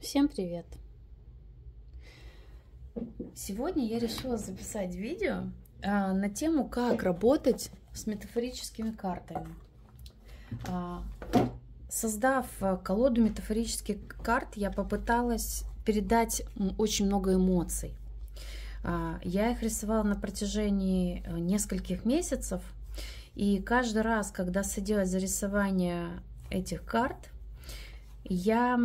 Всем привет! Сегодня я решила записать видео а, на тему, как работать с метафорическими картами. А, создав колоду метафорических карт, я попыталась передать очень много эмоций. А, я их рисовала на протяжении э, нескольких месяцев, и каждый раз, когда садилась за рисование этих карт, я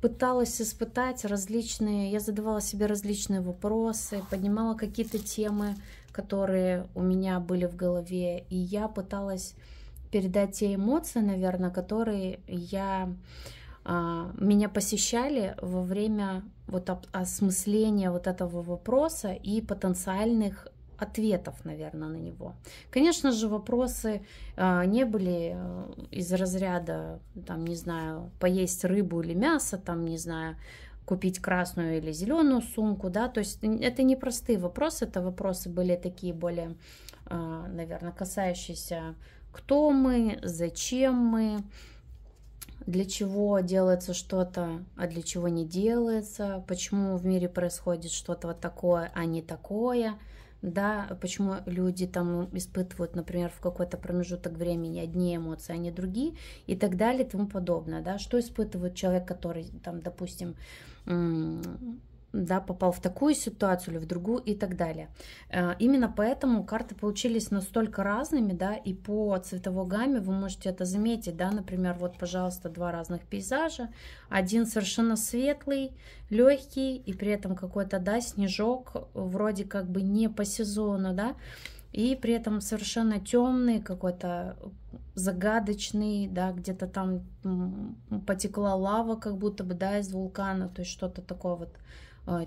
пыталась испытать различные, я задавала себе различные вопросы, поднимала какие-то темы, которые у меня были в голове, и я пыталась передать те эмоции, наверное, которые я а, меня посещали во время вот осмысления вот этого вопроса и потенциальных ответов, наверное, на него. Конечно же, вопросы э, не были э, из разряда, там, не знаю, поесть рыбу или мясо, там, не знаю, купить красную или зеленую сумку, да, то есть это не простые вопросы, это вопросы были такие более, э, наверное, касающиеся, кто мы, зачем мы, для чего делается что-то, а для чего не делается, почему в мире происходит что-то вот такое, а не такое – да, почему люди там испытывают, например, в какой-то промежуток времени одни эмоции, а не другие, и так далее, и тому подобное, да, что испытывает человек, который там, допустим, да, попал в такую ситуацию или в другую и так далее. Э, именно поэтому карты получились настолько разными, да, и по цветовой гамме вы можете это заметить, да, например, вот, пожалуйста, два разных пейзажа, один совершенно светлый, легкий, и при этом какой-то, да, снежок, вроде как бы не по сезону, да, и при этом совершенно темный, какой-то загадочный, да, где-то там потекла лава, как будто бы, да, из вулкана, то есть что-то такое вот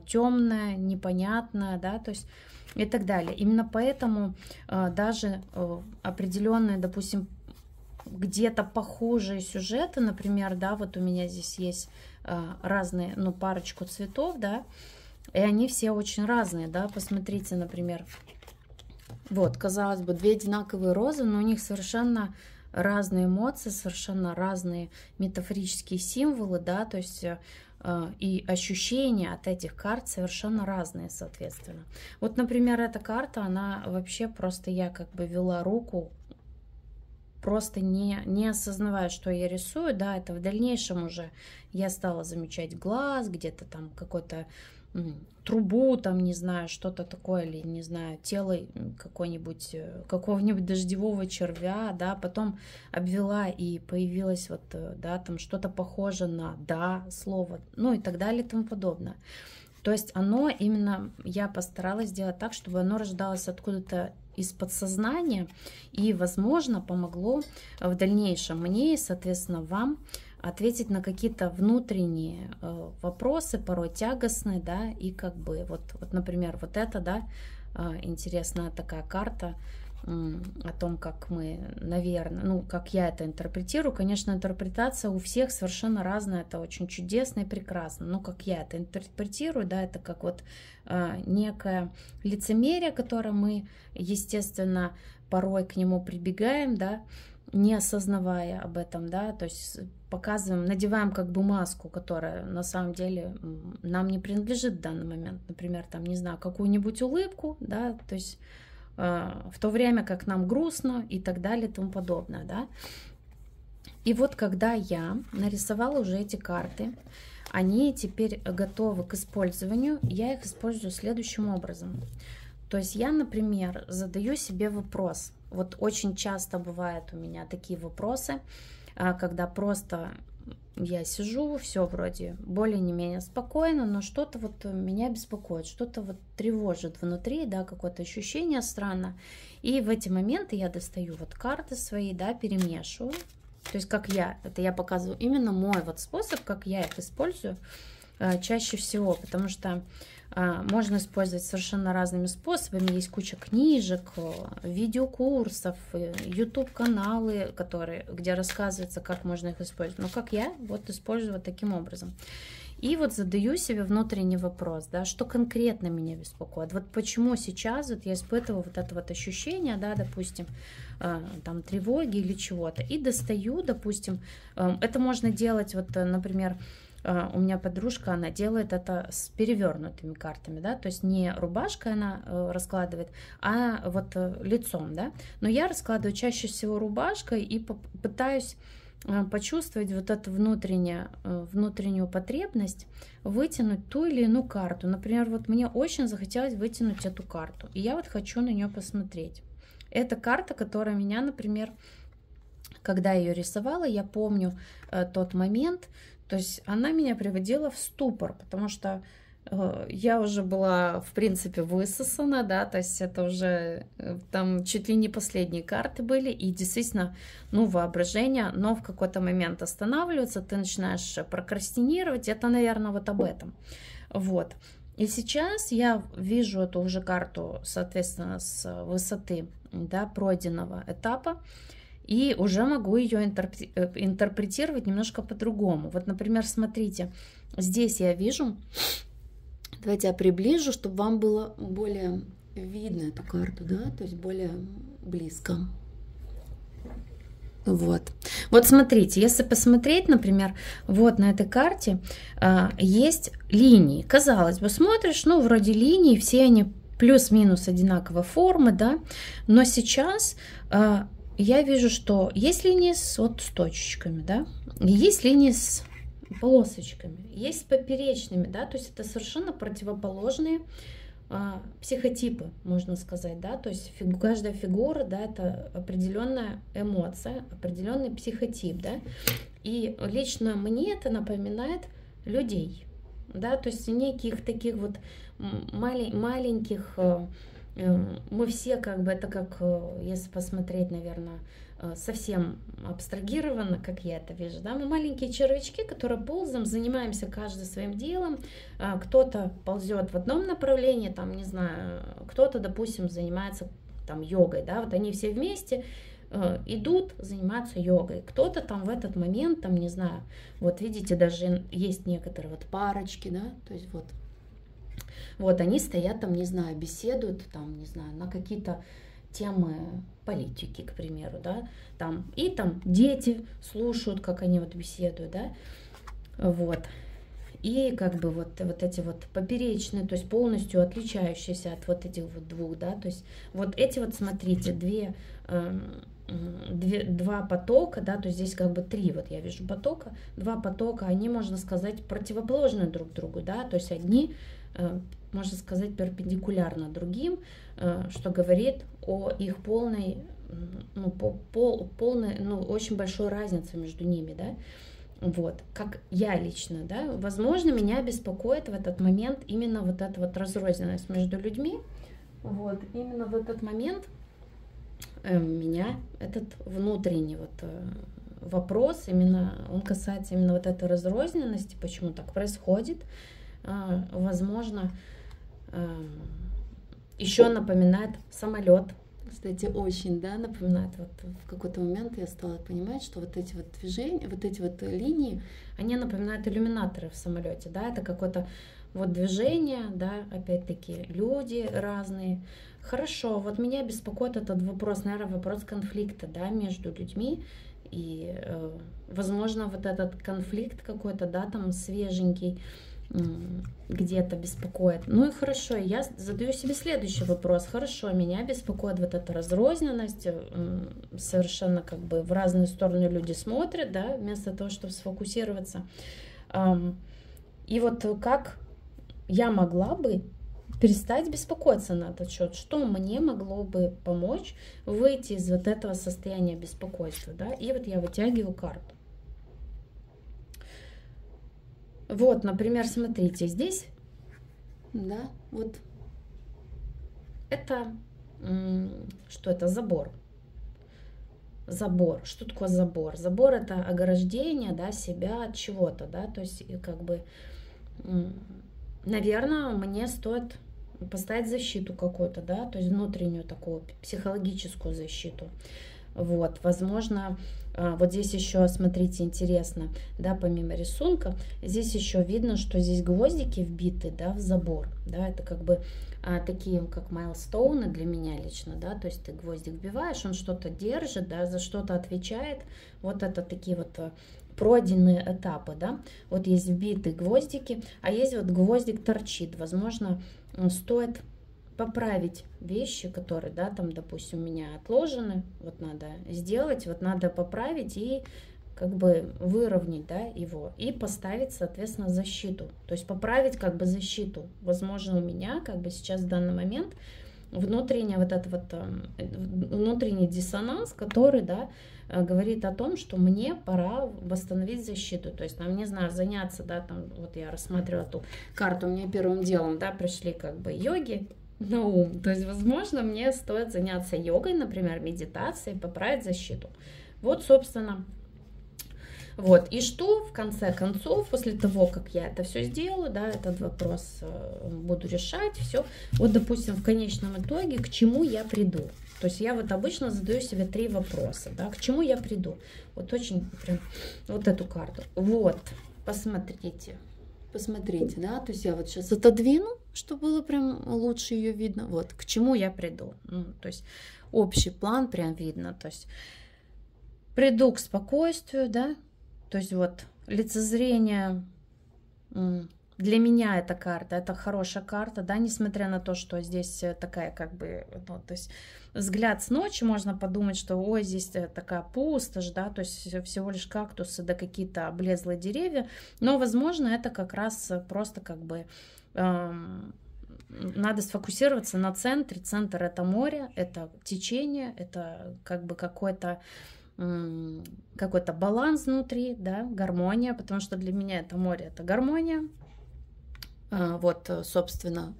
темное, непонятное, да, то есть и так далее. Именно поэтому э, даже э, определенные, допустим, где-то похожие сюжеты, например, да, вот у меня здесь есть разные, ну, парочку цветов, да, и они все очень разные, да, посмотрите, например, вот, казалось бы, две одинаковые розы, но у них совершенно разные эмоции, совершенно разные метафорические символы, да, то есть а, и ощущения от этих карт совершенно разные, соответственно. Вот, например, эта карта, она вообще просто я как бы вела руку, просто не, не осознавая, что я рисую, да, это в дальнейшем уже я стала замечать глаз, где-то там какой-то трубу, там, не знаю, что-то такое, или, не знаю, тело какой-нибудь, э, какого-нибудь дождевого червя, да, потом обвела и появилось вот, э, да, там что-то похоже на «да» слово, ну и так далее и тому подобное. То есть оно именно, я постаралась сделать так, чтобы оно рождалось откуда-то из подсознания и, возможно, помогло в дальнейшем мне и, соответственно, вам ответить на какие-то внутренние э, вопросы, порой тягостные, да, и как бы вот, вот например, вот это, да, э, интересная такая карта о том, как мы, наверное, ну, как я это интерпретирую. Конечно, интерпретация у всех совершенно разная, это очень чудесно и прекрасно. Но как я это интерпретирую, да, это как вот э, некое лицемерие, которое мы, естественно, порой к нему прибегаем, да, не осознавая об этом, да, то есть показываем, надеваем как бы маску, которая на самом деле нам не принадлежит в данный момент, например, там, не знаю, какую-нибудь улыбку, да, то есть в то время как нам грустно и так далее и тому подобное, да. И вот когда я нарисовала уже эти карты, они теперь готовы к использованию, я их использую следующим образом. То есть я, например, задаю себе вопрос. Вот очень часто бывают у меня такие вопросы, а, когда просто я сижу, все вроде более не менее спокойно, но что-то вот меня беспокоит, что-то вот тревожит внутри, да, какое-то ощущение странно. И в эти моменты я достаю вот карты свои, да, перемешиваю. То есть как я, это я показываю именно мой вот способ, как я их использую а, чаще всего, потому что можно использовать совершенно разными способами. Есть куча книжек, э, видеокурсов, э, YouTube-каналы, которые, где рассказывается, как можно их использовать. Но как я вот использую вот таким образом. И вот задаю себе внутренний вопрос, да, что конкретно меня беспокоит. Вот почему сейчас вот я испытываю вот это вот ощущение, да, допустим, э, там тревоги или чего-то. И достаю, допустим, это можно делать, вот, например, а, у меня подружка, она делает это с перевернутыми картами, да, то есть не рубашкой она э, раскладывает, а вот э, лицом, да. Но я раскладываю чаще всего рубашкой и пытаюсь э, почувствовать вот эту внутреннюю, внутреннюю потребность вытянуть ту или иную карту. Например, вот мне очень захотелось вытянуть эту карту, и я вот хочу на нее посмотреть. Это карта, которая меня, например, когда ее рисовала, я помню э, тот момент, то есть она меня приводила в ступор, потому что э, я уже была, в принципе, высосана, да, то есть это уже э, там чуть ли не последние карты были, и действительно, ну, воображение, но в какой-то момент останавливается, ты начинаешь прокрастинировать, это, наверное, вот об этом. Вот. И сейчас я вижу эту уже карту, соответственно, с высоты да, пройденного этапа, и уже могу ее э, интерпретировать немножко по-другому. Вот, например, смотрите, здесь я вижу, давайте я приближу, чтобы вам было более видно эту карту, да, то есть более близко. Вот. Вот смотрите, если посмотреть, например, вот на этой карте а, есть линии. Казалось бы, смотришь, ну, вроде линии, все они плюс-минус одинаковой формы, да, но сейчас а, я вижу, что есть линии с, вот, с точечками, да, есть линии с полосочками, есть поперечными, да, то есть это совершенно противоположные а, психотипы, можно сказать, да, то есть фигу, каждая фигура, да, это определенная эмоция, определенный психотип, да, и лично мне это напоминает людей, да, то есть неких таких вот малень, маленьких э, мы все как бы, это как, э, если посмотреть, наверное, э, совсем абстрагированно, как я это вижу, да, мы маленькие червячки, которые ползаем, занимаемся каждый своим делом, а, кто-то ползет в одном направлении, там, не знаю, кто-то, допустим, занимается там йогой, да, вот они все вместе э, идут заниматься йогой. Кто-то там в этот момент, там, не знаю, вот видите, даже есть некоторые вот парочки, да, то есть вот вот они стоят там, не знаю, беседуют там, не знаю, на какие-то темы политики, к примеру, да, там, и там дети слушают, как они вот беседуют, да, вот. И как бы вот, вот эти вот поперечные, то есть полностью отличающиеся от вот этих вот двух, да, то есть вот эти вот, смотрите, две, э, две, два потока, да, то есть здесь как бы три, вот я вижу потока, два потока, они, можно сказать, противоположны друг другу, да, то есть одни можно сказать, перпендикулярно другим, э, что говорит о их полной, ну, пол, полной, ну, очень большой разнице между ними, да, вот, как я лично, да, возможно, меня беспокоит в этот момент именно вот эта вот разрозненность между людьми, вот, именно в этот момент э, меня этот внутренний вот вопрос, именно он касается именно вот этой разрозненности, почему так происходит, возможно, эм, еще напоминает самолет. Кстати, очень, да, напоминает. Вот в какой-то момент я стала понимать, что вот эти вот движения, вот эти вот линии, они напоминают иллюминаторы в самолете, да, это какое-то вот движение, да, опять-таки люди разные. Хорошо, вот меня беспокоит этот вопрос, наверное, вопрос конфликта, да, между людьми, и, э, возможно, вот этот конфликт какой-то, да, там свеженький, где-то беспокоит. Ну и хорошо, я задаю себе следующий вопрос. Хорошо, меня беспокоит вот эта разрозненность, совершенно как бы в разные стороны люди смотрят, да, вместо того, чтобы сфокусироваться. И вот как я могла бы перестать беспокоиться на этот счет, что мне могло бы помочь выйти из вот этого состояния беспокойства, да, и вот я вытягиваю карту. Вот, например, смотрите, здесь, да, вот это, что это, забор. Забор. Что такое забор? Забор это ограждение, да, себя от чего-то, да, то есть как бы, наверное, мне стоит поставить защиту какую-то, да, то есть внутреннюю такую психологическую защиту. Вот, возможно, а, вот здесь еще, смотрите, интересно, да, помимо рисунка, здесь еще видно, что здесь гвоздики вбиты, да, в забор, да, это как бы а, такие, как майлстоуны для меня лично, да, то есть ты гвоздик вбиваешь, он что-то держит, да, за что-то отвечает, вот это такие вот а, пройденные этапы, да. Вот есть вбитые гвоздики, а есть вот гвоздик торчит. Возможно, стоит поправить вещи, которые, да, там, допустим, у меня отложены, вот надо сделать, вот надо поправить и как бы выровнять, да, его и поставить, соответственно, защиту. То есть поправить как бы защиту. Возможно, у меня как бы сейчас в данный момент внутренний вот этот вот э, внутренний диссонанс, который, да, э, говорит о том, что мне пора восстановить защиту. То есть, там, не знаю, заняться, да, там, вот я рассматривала эту карту, меня первым делом, да, пришли как бы йоги, на ум. То есть, возможно, мне стоит заняться йогой, например, медитацией, поправить защиту. Вот, собственно, вот, и что в конце концов, после того, как я это все сделаю, да, этот вопрос э, буду решать, все, вот, допустим, в конечном итоге, к чему я приду. То есть я вот обычно задаю себе три вопроса, да, к чему я приду. Вот очень прям, вот эту карту. Вот, посмотрите, посмотрите, да, то есть я вот сейчас отодвину, чтобы было прям лучше ее видно. Вот, к чему я приду. Ну, то есть общий план прям видно. То есть приду к спокойствию, да, то есть вот лицезрение для меня эта карта, это хорошая карта, да, несмотря на то, что здесь э, такая как бы, ну, то есть взгляд с ночи можно подумать, что ой, здесь э, такая пустошь, да, то есть всего лишь кактусы да какие-то облезлые деревья, но, возможно, это как раз просто как бы эм, надо сфокусироваться на центре. Центр это море, это течение, это как бы какой-то какой-то баланс внутри, да, гармония, потому что для меня это море, это гармония. А, вот, собственно,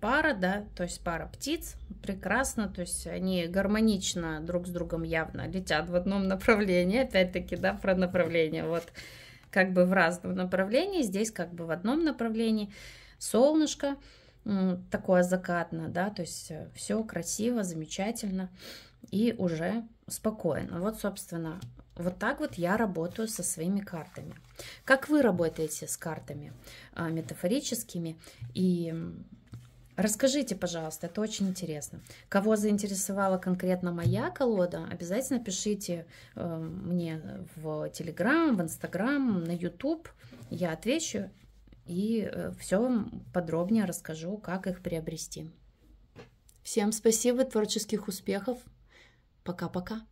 пара, да, то есть пара птиц, прекрасно, то есть они гармонично друг с другом явно летят в одном направлении, опять-таки, да, про направление, вот, как бы в разном направлении, здесь как бы в одном направлении, солнышко, такое закатное, да, то есть э, все красиво, замечательно и уже спокойно. Вот, собственно, вот так вот я работаю со своими картами. Как вы работаете с картами а, метафорическими? И расскажите, пожалуйста, это очень интересно. Кого заинтересовала конкретно моя колода, обязательно пишите э, мне в Телеграм, в Инстаграм, на Ютуб. Я отвечу и э, все подробнее расскажу, как их приобрести. Всем спасибо, творческих успехов! Пока-пока.